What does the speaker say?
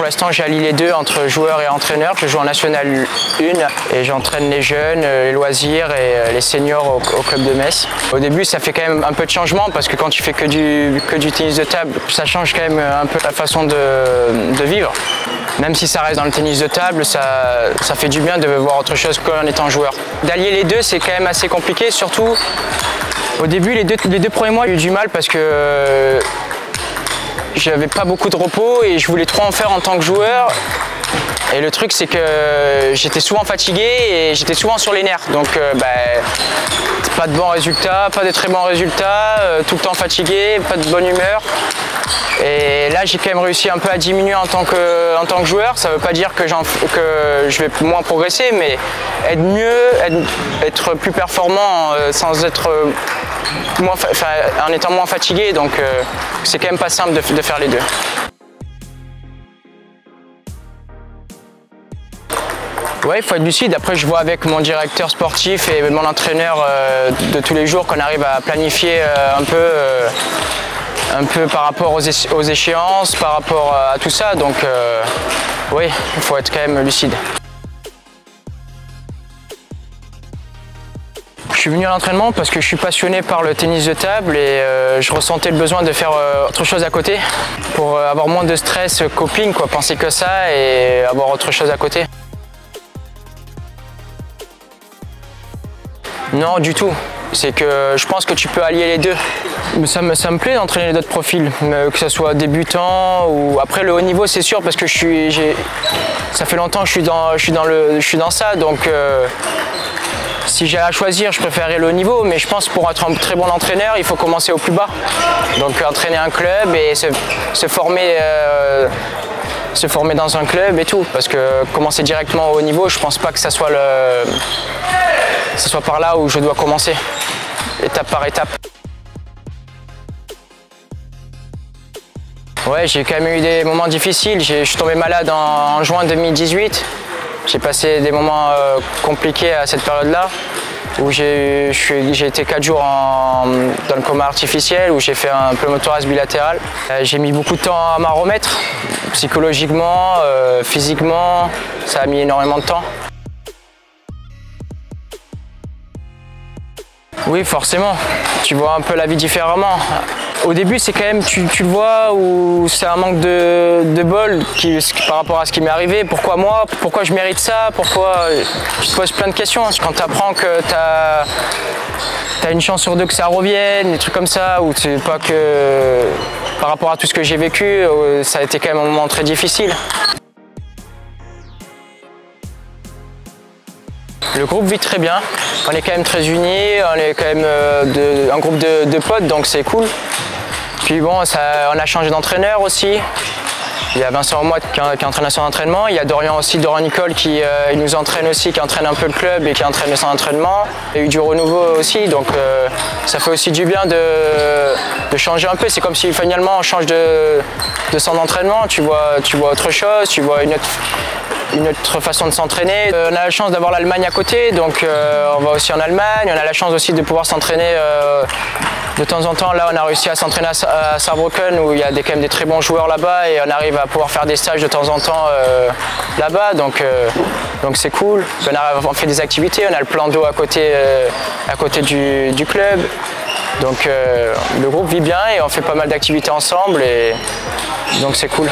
Pour l'instant, j'allie les deux entre joueur et entraîneur. Je joue en National 1 et j'entraîne les jeunes, euh, les loisirs et euh, les seniors au, club de Metz. Au début, ça fait quand même un peu de changement parce que quand tu fais que du, que du tennis de table, ça change quand même un peu la façon de, vivre. Même si ça reste dans le tennis de table, ça, ça fait du bien de voir autre chose qu'en étant joueur. D'allier les deux, c'est quand même assez compliqué, surtout au début, les deux, les deux premiers mois, j'ai eu du mal parce que j'avais pas beaucoup de repos et je voulais trop en faire en tant que joueur. Et le truc c'est que j'étais souvent fatigué et j'étais souvent sur les nerfs. Donc euh, bah, pas de bons résultats, pas de très bons résultats, euh, tout le temps fatigué, pas de bonne humeur. Et là j'ai quand même réussi un peu à diminuer en tant que, en tant que joueur. Ça ne veut pas dire que, je vais moins progresser, mais être mieux, être, plus performant euh, sans être en étant moins fatigué. Donc c'est quand même pas simple de, faire les deux. Ouais, il faut être lucide. Après, je vois avec mon directeur sportif et mon entraîneur euh, de tous les jours qu'on arrive à planifier euh, un peu, euh, un peu par rapport aux, échéances, par rapport à tout ça. Donc, oui, il faut être quand même lucide. Je suis venu à l'entraînement parce que je suis passionné par le tennis de table et euh, je ressentais le besoin de faire euh, autre chose à côté pour euh, avoir moins de stress coping, quoi, penser que ça et avoir autre chose à côté. Non, du tout. C'est que je pense que tu peux allier les deux. Ça me, ça me plaît d'entraîner d'autres profils, que ce soit débutant ou après le haut niveau, c'est sûr parce que je suis, ça fait longtemps que je suis dans, je suis dans le, je suis dans ça, donc si j'ai à choisir, je préférerais le haut niveau, mais je pense pour être un très bon entraîneur, il faut commencer au plus bas. Donc entraîner un club et se, former, euh, se former dans un club et tout. Parce que commencer directement au haut niveau, je pense pas que ça soit, le, ça soit par là où je dois commencer, étape par étape. Ouais, j'ai quand même eu des moments difficiles. Je suis tombé malade en juin 2018. J'ai passé des moments euh, compliqués à cette période-là, où j'ai été 4 jours dans le coma artificiel, où j'ai fait un pneumothorax bilatéral. Euh, j'ai mis beaucoup de temps à m'en remettre, psychologiquement, euh, physiquement, ça a mis énormément de temps. Oui, forcément. Tu vois un peu la vie différemment. Au début, c'est quand même, tu, le vois, où c'est un manque de, bol qui, par rapport à ce qui m'est arrivé. Pourquoi moi? Pourquoi je mérite ça? Pourquoi Tu te poses plein de questions. Quand tu apprends que tu as, as, une chance sur deux que ça revienne, des trucs comme ça, ou c'est pas que par rapport à tout ce que j'ai vécu, euh, ça a été quand même un moment très difficile. Le groupe vit très bien, on est quand même très unis, on est quand même euh, un groupe de, potes donc c'est cool. Puis bon, on a changé d'entraîneur aussi. Il y a Vincent Moite qui, qui entraîne son entraînement. Il y a Dorian aussi, Dorian Nicole qui euh, nous entraîne aussi, qui entraîne un peu le club et qui entraîne son entraînement. Il y a eu du renouveau aussi, donc euh, ça fait aussi du bien de, changer un peu. C'est comme si finalement on change de, son entraînement. Tu vois, tu vois autre chose, tu vois une autre, une autre façon de s'entraîner. Euh, on a la chance d'avoir l'Allemagne à côté, donc euh, on va aussi en Allemagne. On a la chance aussi de pouvoir s'entraîner euh, de temps en temps. Là, on a réussi à s'entraîner à, Saarbrücken, où il y a des, quand même des très bons joueurs là-bas, et on arrive à pouvoir faire des stages de temps en temps là-bas, donc c'est cool. On, fait des activités, on a le plan d'eau à côté, à côté du, du club. Donc le groupe vit bien et on fait pas mal d'activités ensemble, et donc c'est cool.